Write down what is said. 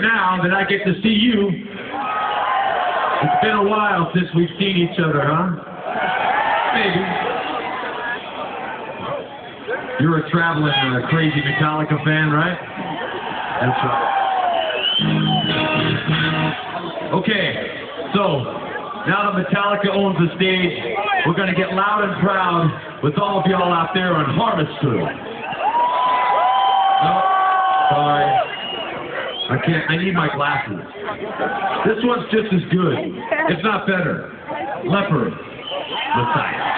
now that I get to see you. It's been a while since we've seen each other, huh? Maybe. You're a traveling uh, crazy Metallica fan, right? That's right. Okay, so now that Metallica owns the stage, we're going to get loud and proud with all of y'all out there on Harvest Crew. No, sorry. I can't. I need my glasses. This one's just as good, if not better. Leper. Messiah.